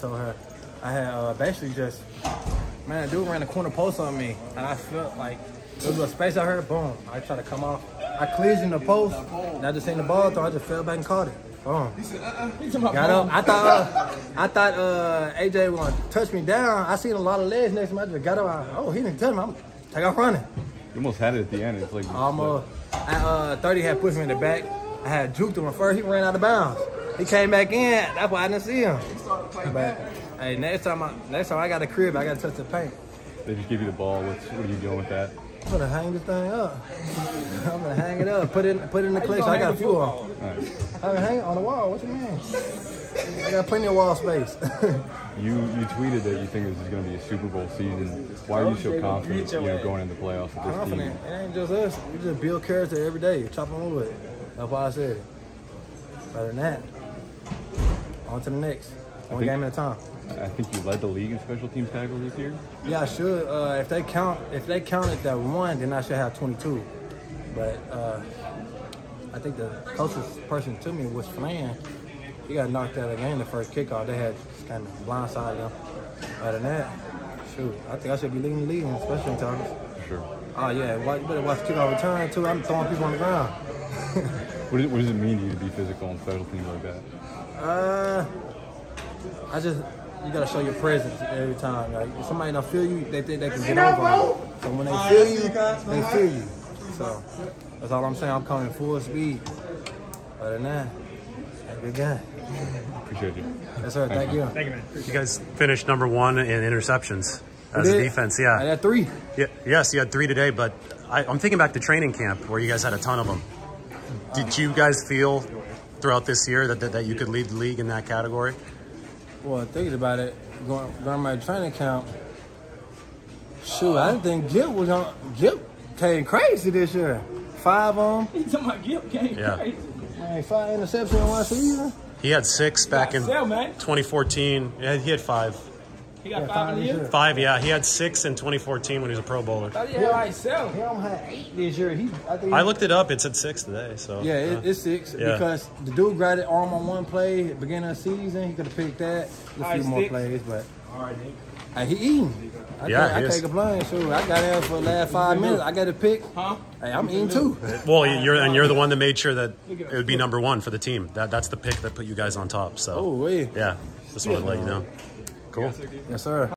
told her I had uh, basically just man, a dude ran the corner post on me, and I felt like there was a space out here. Boom! I tried to come off. I collision the post, and I just seen the ball throw. I just fell back and caught it. Boom! Got up. I thought uh, I thought uh, AJ was gonna touch me down. I seen a lot of legs next to me. I just got up. I, oh, he didn't touch me. I'm take off running. You almost had it at the end. It's like Almost. I, uh, 30 had pushed me in the back. I had juked him first. He ran out of bounds. He came back in. That's why I didn't see him. But hey, next time I next time I got a crib, I got to touch the paint. they just give you the ball. What's, what are you doing with that? I'm gonna hang this thing up. I'm gonna hang it up. Put it in, put it in the collection. I got a few of them. All right. I can hang it on the wall. What you mean? I got plenty of wall space. You you tweeted that you think this is going to be a Super Bowl season. Why are you so confident? You know, going into the playoffs with this Confident. team. It ain't just us. We just build character every day. Chopping wood. That's why I said it. Better than that. On to the next. One think- game at a time. I think you led the league in special teams tackles this year. Yeah, I should. Uh, if they count, if they counted that one, then I should have 22. But uh, I think the closest person to me was Flan. He got knocked out of the game the first kickoff. They had kind of blindsided him. Other than that, shoot, I think I should be leading the league in special tackles. Sure. Oh yeah, watch, you better watch the kickoff return too. I'm throwing people on the ground. What, does- what does it mean to you to be physical on special teams like that? Uh, I just you gotta show your presence every time. Like if somebody don't feel you, they think they can get over. on you. So when they feel you, they feel you. So that's all I'm saying. I'm coming full speed. Other than that, have a good game. Appreciate you. Yes, sir. Thank Thank you. Thank you man. Appreciate you guys finished number one in interceptions as a defense. Yeah, I had three. yeah. Yes, you had three today, but I, I'm thinking back to training camp where you guys had a ton of them. Did you guys feel throughout this year that, that, that you could lead the league in that category? Well, thinking about it, going during my training camp, shoot, I didn't think Gip was on. Gip came crazy this year. Five on, He talking about Gip came Yeah. crazy. man, five interceptions in one season. He had six back in Sell, 2014. Yeah, he had five. He got Yeah, five five in the this year. year. Five, yeah. He had six in 2014 when he was a Pro Bowler. Thought he had like seven. He only had eight this year. He, I think. I looked it up. It said six today. So Yeah, it, it's six Yeah. because the dude grabbed it arm on one play at the beginning of the season. He could have picked that. A few Alright, more six. plays, but All right, Nick. hey, he eating. I Yeah, can't, he I is. can't complain. Sure, I got there for the last five minutes. I got a pick. Huh? Hey, I'm eating too. Well, you're and you're the one that made sure that it would be number one for the team. That that's the pick that put you guys on top. So Oh, wait. yeah, just wanted to let you know. Cool. Yes, sir.